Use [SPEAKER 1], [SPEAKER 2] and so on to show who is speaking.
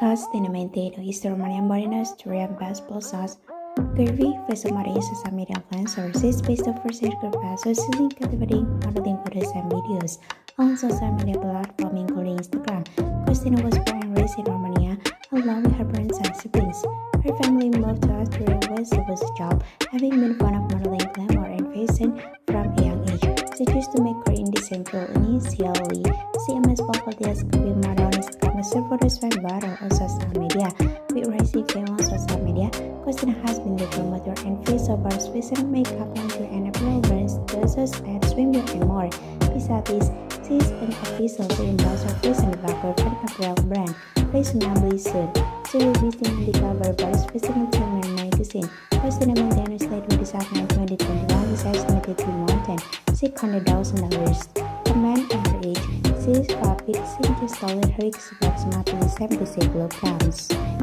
[SPEAKER 1] Costina Munteanu Romanian Marinos Durian Basketball Sauce Curvy Facial Maria social media influencers based on for circle passes link activating modeling photos and videos on social media platform including Instagram. Costina was born and raised in Romania along with her parents and siblings. Her family moved to Austria with was a job, having been fond of modeling, glamour, and fashion from a young age. She chose to make her in the same field initially. She immense popularity as a model photos went viral on social media. With rising fame on social media, Costina has been the promoter and face of her fashion makeup lingerie and brands, dresses, and swimwear and more. Besides she is an official ambassador fashion developer for the apparel brand, reasonably soon. She will be seen the cover of Paris Fashion Entertainment magazine. Costina maintains that with the Saturday 2021 is estimated to more than $600,000. A man under age, she is 5 feet 6 inches tall and her approximately 76 kilograms.